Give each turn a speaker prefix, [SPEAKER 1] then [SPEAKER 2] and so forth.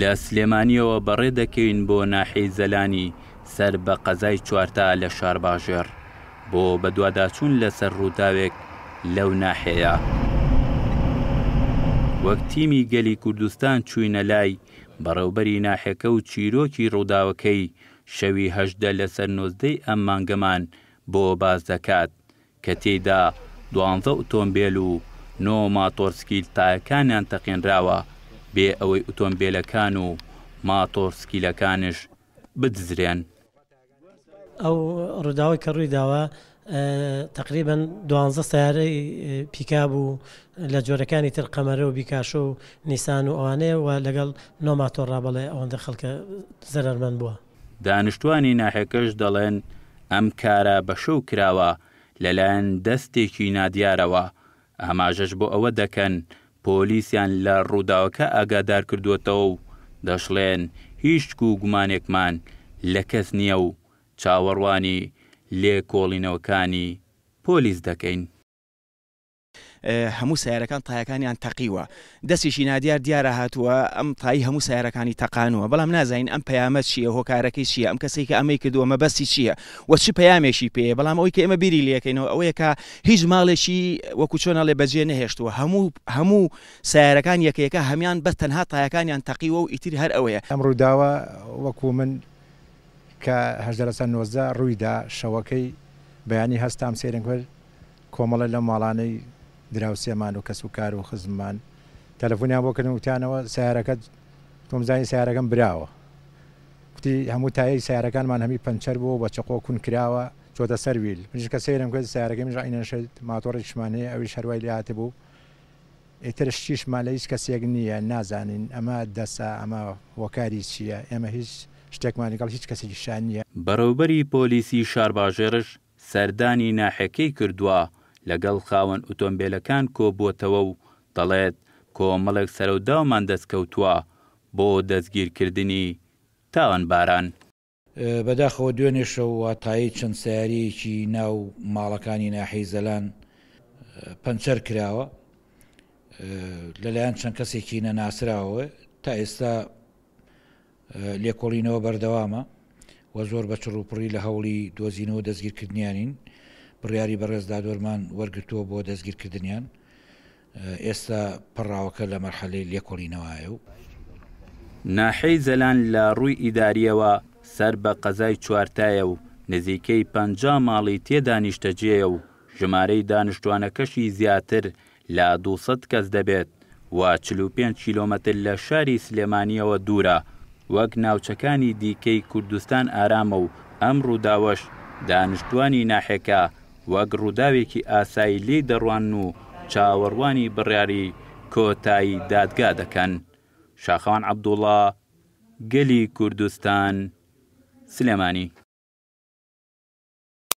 [SPEAKER 1] لە سلێمانییەوە بەڕێ دەکەوین بۆ ناحیەی زەلانی سەر بە قەزای چوارتا لە شارباژێڕ بۆ بەدواداچوون لەسەر ڕووداوێک لەو ناحیەیە. وەک تیمی گەلی کوردستان چووینە لای بەڕێوبەری ناحیەکە و چیرۆکی ڕووداوەکەی شەوی هەژدە لەسەر نۆزدەی ئەم مانگەمان بۆ باس دەکات کە تێیدا دوانزە ئۆتۆمبێل و نۆ ماتۆڕسکیل تایەکانیان تەقێنراوە، بێ ئەوەی ئۆتۆمبێلەکان و ماتۆڕسکیلەکانیش بدزرێن.
[SPEAKER 2] ئەو ڕووداوەی کە ڕوویداوە تەقریبەن دوانزە سەیارەی پیکاب و لە جۆرەکانی تر قەمەرە و بیکاشۆ و نیسان و ئەوانەیە و لەگەڵ نۆ ماتۆڕا بەڵێ ئەوەندە خەڵکە زەرەرمەند بووە.
[SPEAKER 1] دانشتوانی ناحێکەش دەڵێن ئەم کارە بە شەو کراوە لەلایەن دەستێکی نادیارەوە، ئاماژەش بۆ ئەوە دەکەن پۆلیسیان لە ڕووداوەکە ئاگادارکردووەتەوە و دەشڵێن هیچ و گومانێکمان لە کەس نییە و چاوەڕوانی لێکۆڵینەوەکانی پۆلیس دەکەین.
[SPEAKER 3] هەموو سیارەکان تایەکانیان تەقیوە دەستێکی نادیار دیارە هاتووە ئەم تایی هەموو سیارەکانی تەقانوە بەڵام نازانین ئەم پەیامە چیە هۆکارەکەی چیە ئەم کەسی کە ئەمەی کردووە مەبەستی چییە وە چ پەیامێکی پێ بەڵام ئەوی کە ئمە بیری لەکەینەوە ئەوەیە کە هیچ ماڵێکی وەکو چۆنەڵێ بەجێ نەهێشتووە هەموو هەموو سیارەکان یەکەکە هەمان بەس تەنها تایەکانیان تەقیوە و ئیتر هەر ئەوەیە
[SPEAKER 4] ئەم ڕووداوە وەکو من کە هەژدەرەسە نۆزدە ڕوویدا شەوەکەی بەیانی هەستام سێرنگەر کۆمەڵێ لەو ماڵانەی دراوسێمان و کەس و کار و خزممان تەلەفۆنیان بۆ کردم وتیانەوە سەیارەکەت تۆم زانی سەیارەکەم براوە کوتی هەموو تایەی سیارەکانمان هەمی پەنچەر بووە بە چقۆ کون کراوە چۆتە سەر ویل منیش کە سەیرم کرد سیارەکەی منیش عینەشێت ماتۆڕێکشمان هەیە ئەویش هەر وای لێ هاتبوو ئیتر شتیشمان لە هیچ کەسێک نییە نازانین ئەمە دەسە ئەمە هۆکاری چییە ئێمە هیچ شتێکمان لەگەڵ هیچ کەسێکیشیان نییە.
[SPEAKER 1] بەڕێوبەری پۆلیسی شارباژێرش سەردانی ناحێکەی کردووە، لەگەڵ خاوەن ئوتۆمبێلەکان کۆبووەتەوە و دەڵێت، کۆمەڵێک سەرەوداومان دەستکەوتووە بۆ دەستگیرکردنی تاوانباران.
[SPEAKER 5] بەداخەوە دوێنێ شەو واتایی چەند سەیارەیەکی ناو ماڵەکانی ناحیەی زەلان پەنچەر کراوە لەلایەن چەند کەسێکی نەناسراوەوە، تا ئێستا لێکۆڵینەوە بەردەوامە و زۆر بە چڕوپڕی لە هەوڵی دۆزینەوە و دەستگیرکردنیانین، بڕیاری بەڕێز دادوەرمان وەرگرتووە بۆ دەستگیرکردنیان، ئێستا پەڕاوەکە لە مەرحەلەی لێکۆڵینەوەایە و.
[SPEAKER 1] ناحیەی زەلان لە ڕووی ئیدارییەوە سەر بە قەزای چوارتایە و نزیکەی پەنجا ماڵی تێدا نیشتەجێیە و ژمارەی دانیشتووانەکەشی زیاتر لە دوو سەد کەس دەبێت و چل و پێنج کیلۆمەتر لە شاری سلێمانییەوە دوورە، وەک ناوچەکانی دیکەی کوردستان ئارامە و ئەم ڕووداوەش دانیشتووانی ناحێکە وەک ڕووداوێکی ئاسایی لێی دەڕوانن و چاوەڕوانی بڕیاری کۆتایی دادگا دەکەن. شاخەوان عەبدوڵا، گەلی کوردستان، سلێمانی.